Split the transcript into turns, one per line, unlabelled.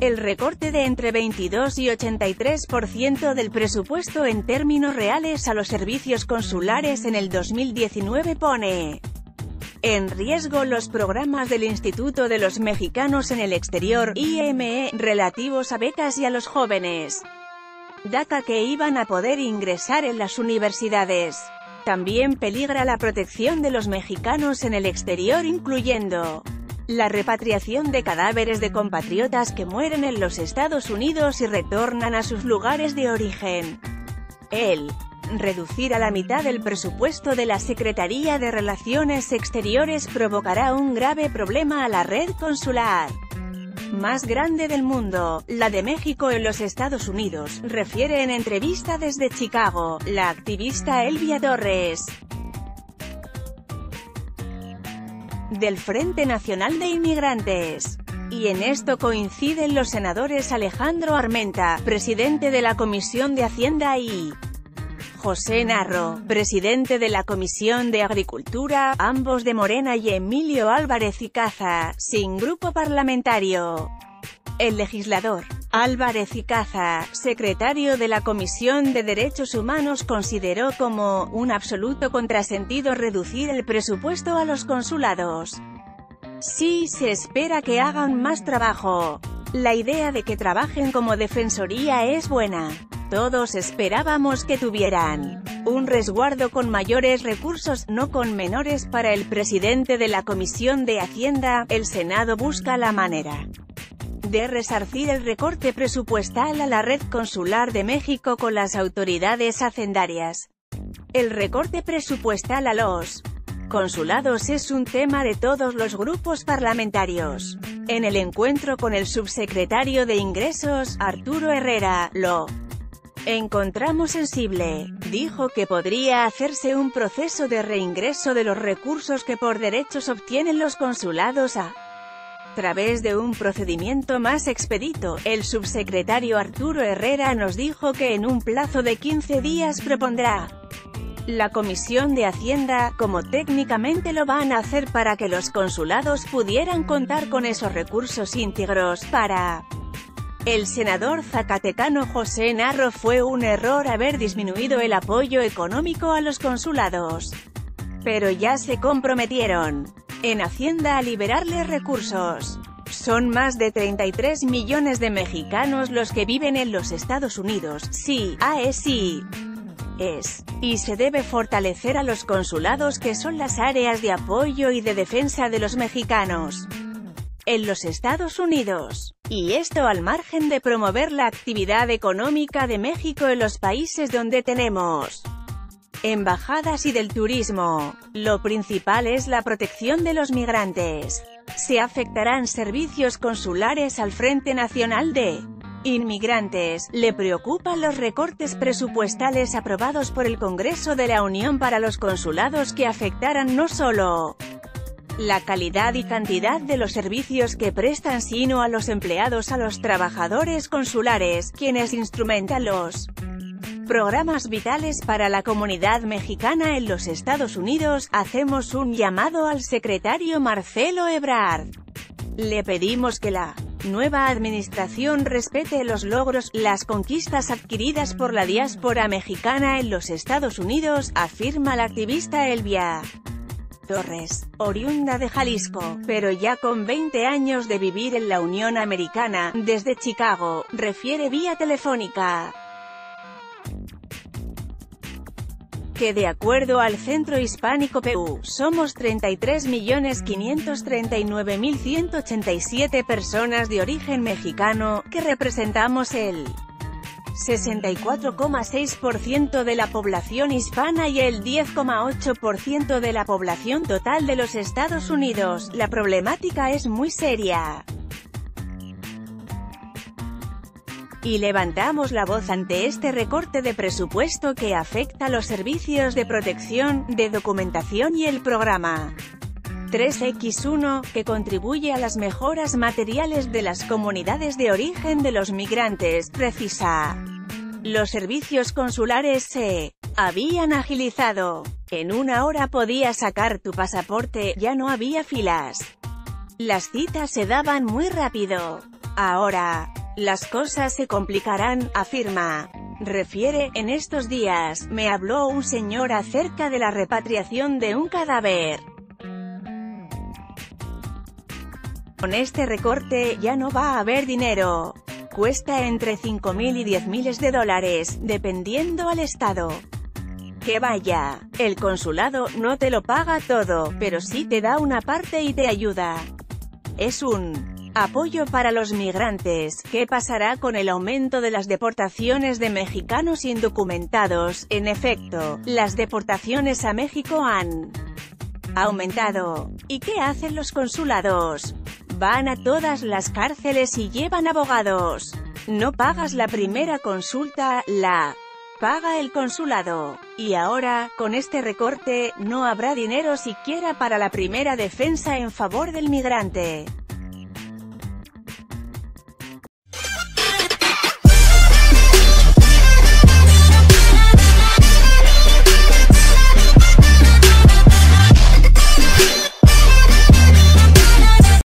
El recorte de entre 22 y 83% del presupuesto en términos reales a los servicios consulares en el 2019 pone en riesgo los programas del Instituto de los Mexicanos en el Exterior, IME, relativos a becas y a los jóvenes DACA que iban a poder ingresar en las universidades. También peligra la protección de los mexicanos en el exterior incluyendo la repatriación de cadáveres de compatriotas que mueren en los Estados Unidos y retornan a sus lugares de origen. El reducir a la mitad el presupuesto de la Secretaría de Relaciones Exteriores provocará un grave problema a la red consular más grande del mundo, la de México en los Estados Unidos, refiere en entrevista desde Chicago, la activista Elvia Torres. Del Frente Nacional de Inmigrantes. Y en esto coinciden los senadores Alejandro Armenta, presidente de la Comisión de Hacienda y José Narro, presidente de la Comisión de Agricultura, ambos de Morena y Emilio Álvarez y Caza, sin grupo parlamentario. El legislador, Álvarez y Caza, secretario de la Comisión de Derechos Humanos consideró como un absoluto contrasentido reducir el presupuesto a los consulados. Sí se espera que hagan más trabajo. La idea de que trabajen como defensoría es buena. Todos esperábamos que tuvieran un resguardo con mayores recursos, no con menores para el presidente de la Comisión de Hacienda, el Senado busca la manera de resarcir el recorte presupuestal a la red consular de México con las autoridades hacendarias. El recorte presupuestal a los consulados es un tema de todos los grupos parlamentarios. En el encuentro con el subsecretario de Ingresos, Arturo Herrera, lo encontramos sensible. Dijo que podría hacerse un proceso de reingreso de los recursos que por derechos obtienen los consulados a través de un procedimiento más expedito, el subsecretario Arturo Herrera nos dijo que en un plazo de 15 días propondrá la Comisión de Hacienda, como técnicamente lo van a hacer para que los consulados pudieran contar con esos recursos íntegros, para el senador zacatecano José Narro fue un error haber disminuido el apoyo económico a los consulados. Pero ya se comprometieron en Hacienda a liberarles recursos. Son más de 33 millones de mexicanos los que viven en los Estados Unidos, sí, sí es, y se debe fortalecer a los consulados que son las áreas de apoyo y de defensa de los mexicanos en los Estados Unidos. Y esto al margen de promover la actividad económica de México en los países donde tenemos embajadas y del turismo. Lo principal es la protección de los migrantes. Se afectarán servicios consulares al Frente Nacional de Inmigrantes, le preocupan los recortes presupuestales aprobados por el Congreso de la Unión para los consulados que afectarán no solo la calidad y cantidad de los servicios que prestan sino a los empleados a los trabajadores consulares, quienes instrumentan los programas vitales para la comunidad mexicana en los Estados Unidos, hacemos un llamado al secretario Marcelo Ebrard. Le pedimos que la nueva administración respete los logros, las conquistas adquiridas por la diáspora mexicana en los Estados Unidos, afirma la activista Elvia. Torres, oriunda de Jalisco, pero ya con 20 años de vivir en la Unión Americana, desde Chicago, refiere vía telefónica. Que de acuerdo al Centro Hispánico PU, somos 33.539.187 personas de origen mexicano, que representamos el 64,6% de la población hispana y el 10,8% de la población total de los Estados Unidos. La problemática es muy seria. Y levantamos la voz ante este recorte de presupuesto que afecta los servicios de protección, de documentación y el programa 3X1, que contribuye a las mejoras materiales de las comunidades de origen de los migrantes, precisa. Los servicios consulares se habían agilizado. En una hora podías sacar tu pasaporte, ya no había filas. Las citas se daban muy rápido. Ahora, las cosas se complicarán, afirma. Refiere, en estos días, me habló un señor acerca de la repatriación de un cadáver. Con este recorte, ya no va a haber dinero. Cuesta entre 5.000 y 10.000 de dólares, dependiendo al estado. Que vaya, el consulado no te lo paga todo, pero sí te da una parte y te ayuda. Es un Apoyo para los migrantes. ¿Qué pasará con el aumento de las deportaciones de mexicanos indocumentados? En efecto, las deportaciones a México han aumentado. ¿Y qué hacen los consulados? Van a todas las cárceles y llevan abogados. No pagas la primera consulta, la paga el consulado. Y ahora, con este recorte, no habrá dinero siquiera para la primera defensa en favor del migrante.